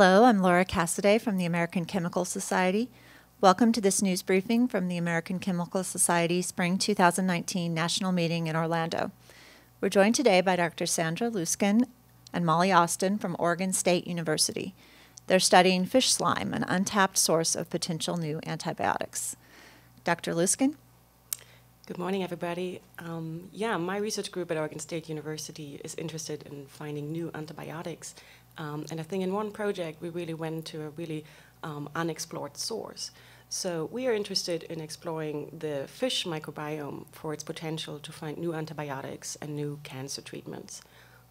I'm Laura Cassidy from the American Chemical Society. Welcome to this news briefing from the American Chemical Society Spring 2019 National Meeting in Orlando. We're joined today by Dr. Sandra Loesgen and Molly Austin from Oregon State University. They're studying fish slime, an untapped source of potential new antibiotics. Dr. Loesgen? Good morning, everybody. Um, yeah, my research group at Oregon State University is interested in finding new antibiotics. Um, and I think in one project, we really went to a really um, unexplored source. So we are interested in exploring the fish microbiome for its potential to find new antibiotics and new cancer treatments.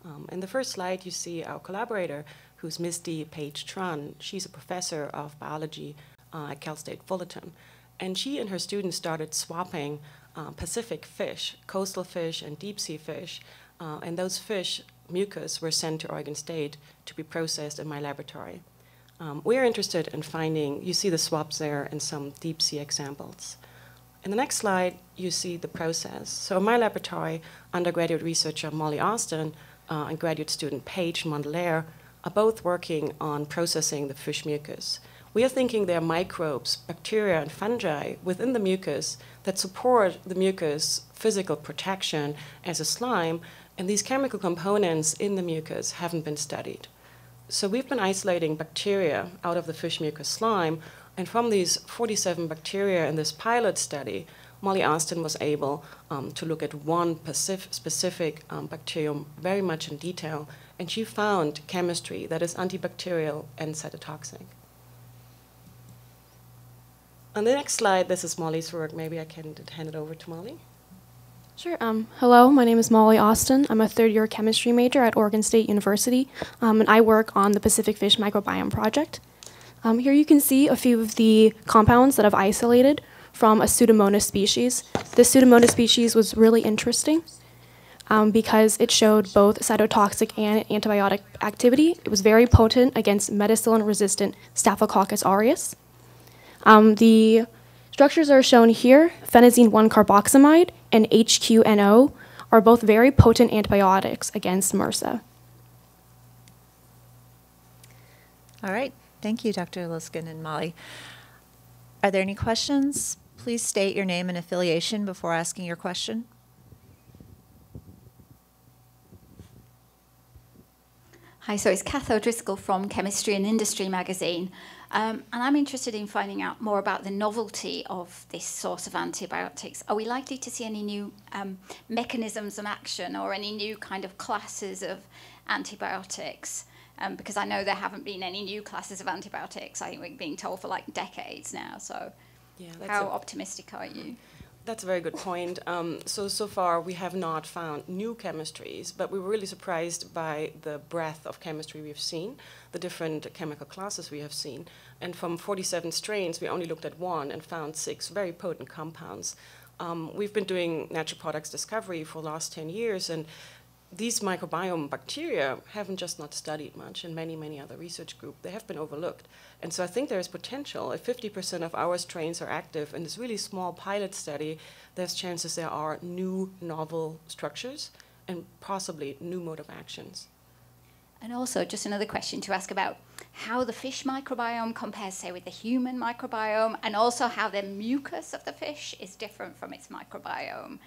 Um, in the first slide, you see our collaborator, who's Misty Paig-Tran. She's a professor of biology uh, at Cal State Fullerton. And she and her students started swapping uh, Pacific fish, coastal fish and deep sea fish, uh, and those fish mucus were sent to Oregon State to be processed in my laboratory. Um, we are interested in finding, you see the swaps there and some deep sea examples. In the next slide, you see the process. So in my laboratory, undergraduate researcher Molly Austin uh, and graduate student Paige Mondelaire are both working on processing the fish mucus. We are thinking there are microbes, bacteria, and fungi within the mucus that support the mucus physical protection as a slime, and these chemical components in the mucus haven't been studied. So we've been isolating bacteria out of the fish mucus slime, and from these 47 bacteria in this pilot study, Molly Austin was able um, to look at one specific um, bacterium very much in detail, and she found chemistry that is antibacterial and cytotoxic. On the next slide, this is Molly's work. Maybe I can hand it over to Molly. Sure. Um, hello, my name is Molly Austin. I'm a third year chemistry major at Oregon State University, um, and I work on the Pacific Fish Microbiome Project. Um, here you can see a few of the compounds that I've isolated from a Pseudomonas species. This Pseudomonas species was really interesting um, because it showed both cytotoxic and antibiotic activity. It was very potent against methicillin-resistant Staphylococcus aureus. Um, the structures are shown here, phenazine 1-carboxamide and HQNO are both very potent antibiotics against MRSA. All right. Thank you, Dr. Loesgen and Molly. Are there any questions? Please state your name and affiliation before asking your question. Hi, so it's Kath O'Driscoll from Chemistry and Industry magazine. Um, and I'm interested in finding out more about the novelty of this source of antibiotics. Are we likely to see any new um, mechanisms of action or any new kind of classes of antibiotics? Um, because I know there haven't been any new classes of antibiotics. I think we're being told for like decades now. So, yeah, how optimistic are you? That's a very good point. Um, so, so far we have not found new chemistries, but we were really surprised by the breadth of chemistry we've seen, the different chemical classes we have seen. And from 47 strains, we only looked at one and found six very potent compounds. Um, we've been doing natural products discovery for the last 10 years, and these microbiome bacteria haven't just not studied much in many, many other research groups. They have been overlooked. And so I think there is potential. If 50% of our strains are active in this really small pilot study, there's chances there are new novel structures and possibly new mode of actions. And also, just another question to ask about how the fish microbiome compares, say, with the human microbiome, and also how the mucus of the fish is different from its microbiome.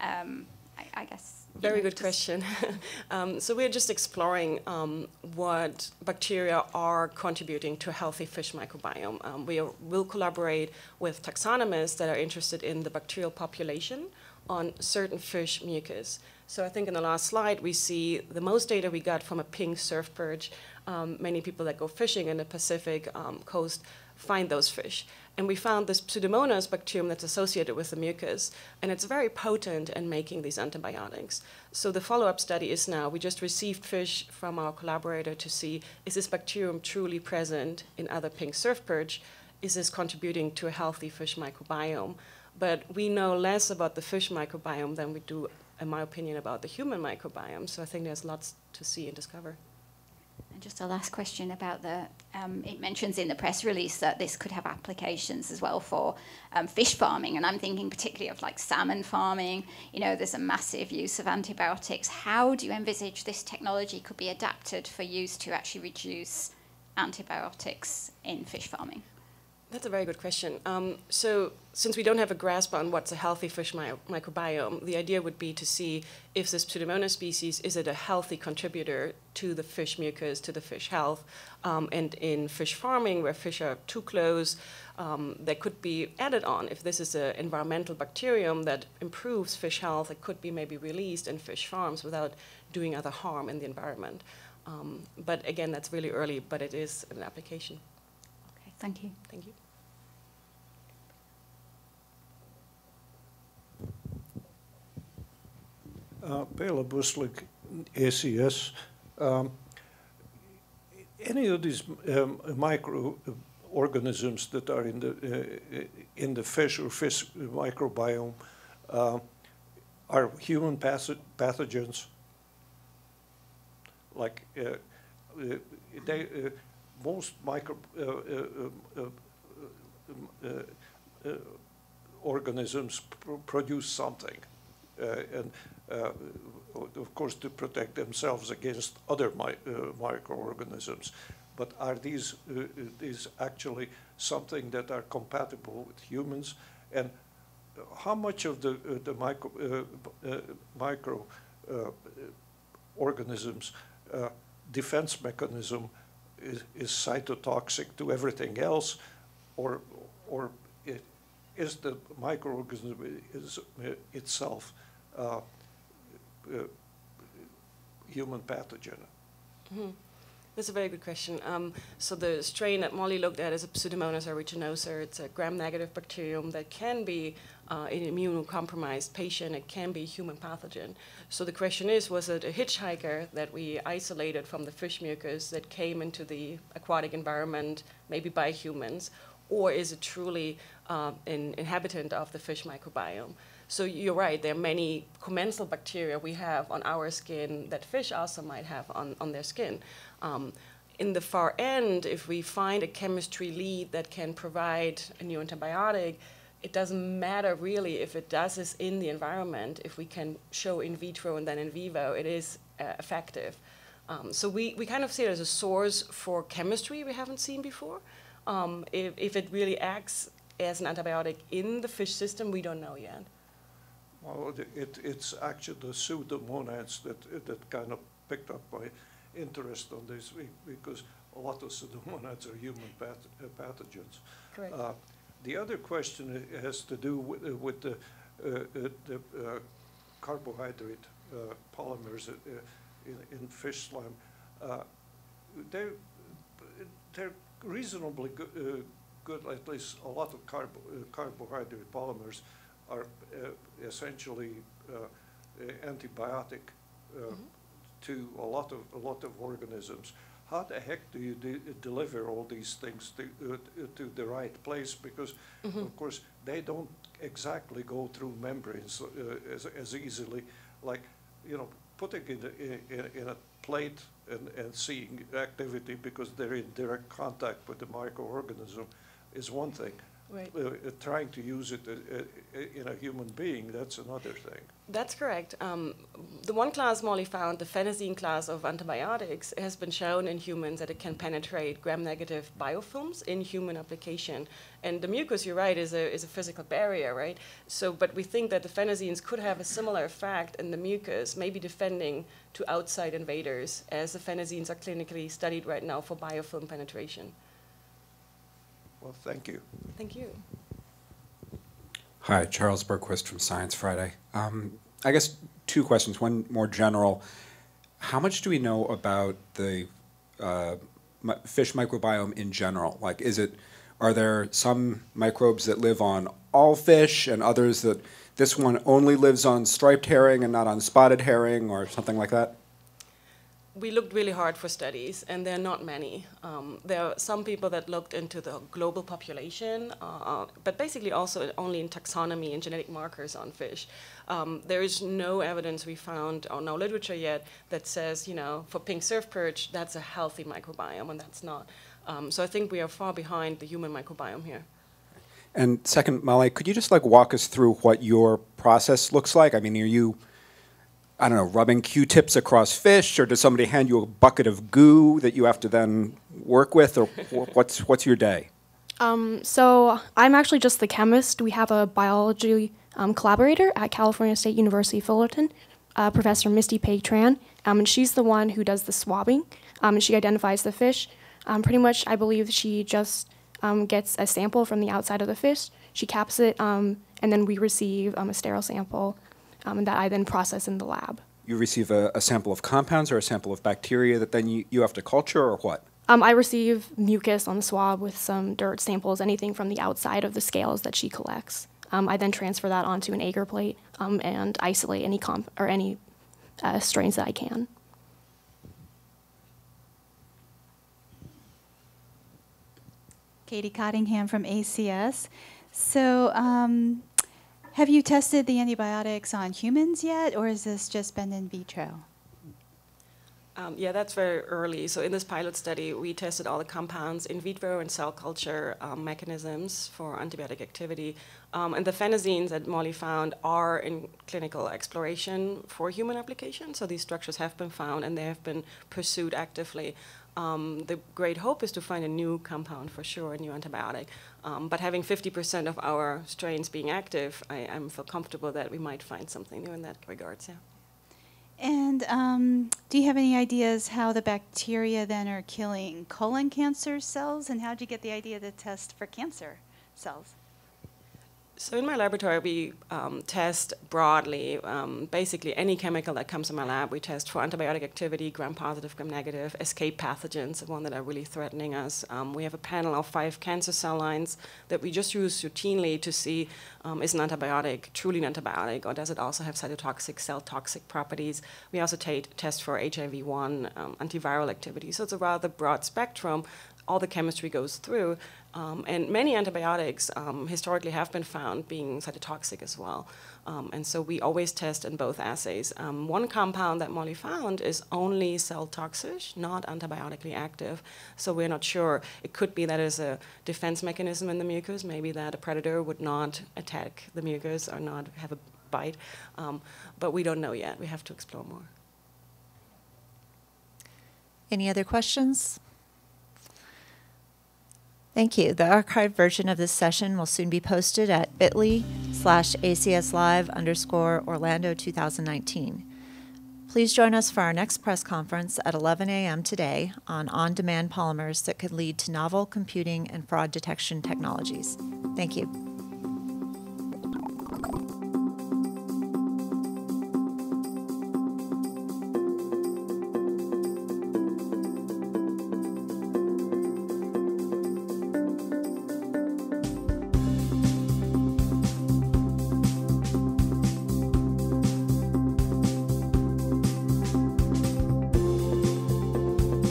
Um, I, I guess very good question. um, so we're just exploring um, what bacteria are contributing to a healthy fish microbiome. Um, we will collaborate with taxonomists that are interested in the bacterial population on certain fish mucus. So I think in the last slide we see the most data we got from a pink surf perch. Um, many people that go fishing in the Pacific um, coast find those fish. And we found this Pseudomonas bacterium that's associated with the mucus, and it's very potent in making these antibiotics. So the follow-up study is now, we just received fish from our collaborator to see, is this bacterium truly present in other pink surf perch? Is this contributing to a healthy fish microbiome? But we know less about the fish microbiome than we do, in my opinion, about the human microbiome. So I think there's lots to see and discover. Just a last question about the, um, it mentions in the press release that this could have applications as well for um, fish farming. And I'm thinking particularly of like salmon farming. You know, there's a massive use of antibiotics. How do you envisage this technology could be adapted for use to actually reduce antibiotics in fish farming? That's a very good question. Um, so, since we don't have a grasp on what's a healthy fish mi- microbiome, the idea would be to see if this Pseudomonas species is it a healthy contributor to the fish mucus, to the fish health, um, and in fish farming where fish are too close, um, that could be added on. If this is an environmental bacterium that improves fish health, it could be maybe released in fish farms without doing other harm in the environment. Um, but again, that's really early, but it is an application. Okay, thank you. Thank you. Uh, Pela Buslik, ACS. Um, any of these um, microorganisms that are in the uh, in the fish or fish microbiome uh, are human patho pathogens. Like they, most micro uh, organisms pr produce something, and of course, to protect themselves against other mi uh, microorganisms. But are these, uh, these actually something that are compatible with humans? And how much of the, the micro, micro organisms defense mechanism is, is, cytotoxic to everything else, or, or it, is the microorganism is, itself uh, uh, human pathogen? Mm -hmm. That's a very good question. Um, so the strain that Molly looked at is a Pseudomonas aeruginosa. It's a gram-negative bacterium that can be uh, an immunocompromised patient. It can be human pathogen. So the question is, was it a hitchhiker that we isolated from the fish mucus that came into the aquatic environment, maybe by humans, or is it truly uh, an inhabitant of the fish microbiome? So you're right, there are many commensal bacteria we have on our skin that fish also might have on, on their skin. Um, in the far end, if we find a chemistry lead that can provide a new antibiotic, it doesn't matter really if it does this in the environment. If we can show in vitro and then in vivo, it is uh, effective. Um, so we, we kind of see it as a source for chemistry we haven't seen before. Um, if, if it really acts as an antibiotic in the fish system, we don't know yet. Well, it, it's actually the pseudomonads that, that kind of picked up my interest on this because a lot of pseudomonads are human path uh, pathogens. Correct. Uh, the other question has to do with, uh, with the, uh, uh the uh, carbohydrate polymers in, in, fish slime. they're, they're reasonably good, good, at least a lot of carbo carbohydrate polymers are uh, essentially uh, antibiotic mm -hmm. to a lot of a lot of organisms. How the heck do you de deliver all these things to, to the right place? Because mm -hmm. of course they don't exactly go through membranes as, as easily like you know putting it in, in, in a plate and, and seeing activity because they're in direct contact with the microorganism is one thing. Right. Uh, trying to use it uh, uh, in a human being, that's another thing. That's correct. Um, the one class Molly found, the phenazine class of antibiotics, has been shown in humans that it can penetrate gram-negative biofilms in human application. And the mucus, you're right, is a, is a physical barrier, right? So, but we think that the phenazines could have a similar effect in the mucus, maybe defending to outside invaders, as the phenazines are clinically studied right now for biofilm penetration. Well, thank you. Thank you. Hi, Charles Bergquist from Science Friday. Um, I guess two questions. One more general. How much do we know about the uh, fish microbiome in general? Like, is it, are there some microbes that live on all fish and others that this one only lives on striped herring and not on spotted herring or something like that? We looked really hard for studies, and there are not many. Um, there are some people that looked into the global population, uh, but basically also only in taxonomy and genetic markers on fish. Um, there is no evidence we found, or no literature yet, that says, you know, for pink surf perch, that's a healthy microbiome, and that's not. Um, so I think we are far behind the human microbiome here. And second, Molly, could you just like walk us through what your process looks like? I mean, are you I don't know, rubbing Q-tips across fish, or does somebody hand you a bucket of goo that you have to then work with, or what's what's your day? Um, so I'm actually just the chemist. We have a biology um, collaborator at California State University Fullerton, uh, Professor Misty Paig-Tran, um, and she's the one who does the swabbing, um, and she identifies the fish. Um, pretty much, I believe she just um, gets a sample from the outside of the fish, she caps it, and then we receive a sterile sample um, that I then process in the lab. You receive a, a sample of compounds or a sample of bacteria that then you, you have to culture, or what? Um, I receive mucus on the swab with some dirt samples, anything from the outside of the scales that she collects. Um, I then transfer that onto an agar plate um, and isolate any comp or any uh, strains that I can. Katie Cottingham from ACS. So, um, have you tested the antibiotics on humans yet, or has this just been in vitro? Um, yeah, that's very early. So in this pilot study, we tested all the compounds in vitro and cell culture um, mechanisms for antibiotic activity. Um, and the phenazines that Molly found are in clinical exploration for human application. So these structures have been found and they have been pursued actively. Um, the great hope is to find a new compound for sure, a new antibiotic. Um, but having 50% of our strains being active, I, I feel comfortable that we might find something new in that regards. Yeah. And um, do you have any ideas how the bacteria then are killing colon cancer cells? And how did you get the idea to test for cancer cells? So in my laboratory, we um, test broadly, um, basically any chemical that comes in my lab. We test for antibiotic activity, gram-positive, gram-negative, ESKAPE pathogens, the one that are really threatening us. Um, we have a panel of five cancer cell lines that we just use routinely to see um, is an antibiotic truly an antibiotic, or does it also have cytotoxic, cell-toxic properties. We also test for HIV-1 um, antiviral activity. So it's a rather broad spectrum all the chemistry goes through. Um, and many antibiotics um, historically have been found being cytotoxic as well. Um, and so we always test in both assays. Um, one compound that Molly found is only cell toxic, not antibiotically active. So we're not sure. It could be that there's a defense mechanism in the mucus, maybe that a predator would not attack the mucus or not have a bite. Um, but we don't know yet. We have to explore more. Any other questions? Thank you. The archived version of this session will soon be posted at bit.ly slash acslive underscore Orlando 2019. Please join us for our next press conference at 11 a.m. today on on-demand polymers that could lead to novel computing and fraud detection technologies. Thank you.